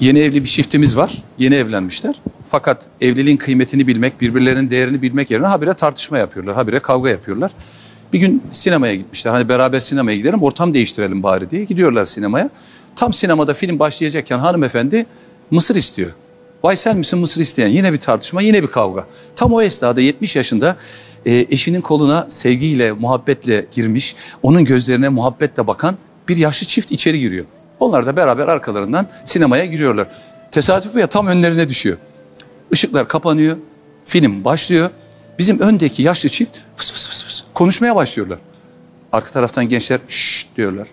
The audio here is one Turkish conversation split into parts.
Yeni evli bir çiftimiz var. Yeni evlenmişler. Fakat evliliğin kıymetini bilmek, birbirlerinin değerini bilmek yerine habire tartışma yapıyorlar. Habire kavga yapıyorlar. Bir gün sinemaya gitmişler. Hani beraber sinemaya gidelim, ortam değiştirelim bari diye gidiyorlar sinemaya. Tam sinemada film başlayacakken hanımefendi mısır istiyor. Vay sen misin mısır isteyen? Yine bir tartışma, yine bir kavga. Tam o esnada 70 yaşında e, eşinin koluna sevgiyle, muhabbetle girmiş, onun gözlerine muhabbetle bakan bir yaşlı çift içeri giriyor. Onlar da beraber arkalarından sinemaya giriyorlar. Tesadüf ya tam önlerine düşüyor. Işıklar kapanıyor, film başlıyor. Bizim öndeki yaşlı çift fıs fıs fıs fıs konuşmaya başlıyorlar. Arka taraftan gençler şşş diyorlar.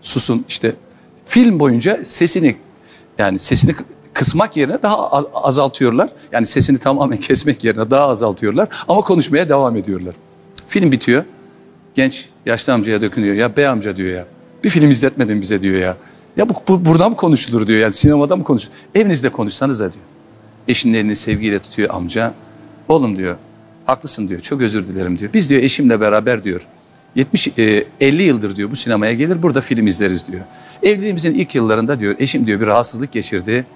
Susun işte. Film boyunca sesini yani sesini kı- kısmak yerine daha az- azaltıyorlar. Yani sesini tamamen kesmek yerine daha azaltıyorlar ama konuşmaya devam ediyorlar. Film bitiyor. Genç yaşlı amcaya dökünüyor. Ya bey amca diyor ya. Bir film izletmedin bize diyor ya. Ya bu, bu burada mı konuşulur diyor yani sinemada mı konuşulur? Evinizde konuşsanıza diyor. Eşinin elini sevgiyle tutuyor amca. Oğlum diyor haklısın diyor çok özür dilerim diyor. Biz diyor eşimle beraber diyor 70 e, 50 yıldır diyor bu sinemaya gelir burada film izleriz diyor. Evliliğimizin ilk yıllarında diyor eşim diyor bir rahatsızlık geçirdi.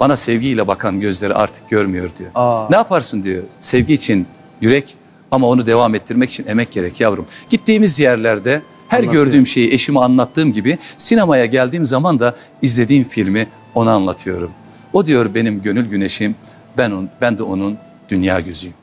Bana sevgiyle bakan gözleri artık görmüyor diyor. Ne yaparsın diyor. Sevgi için yürek ama onu devam ettirmek için emek gerek yavrum. Gittiğimiz yerlerde her gördüğüm şeyi eşime anlattığım gibi sinemaya geldiğim zaman da izlediğim filmi ona anlatıyorum. O diyor benim gönül güneşim, ben on, ben de onun dünya gözüyüm.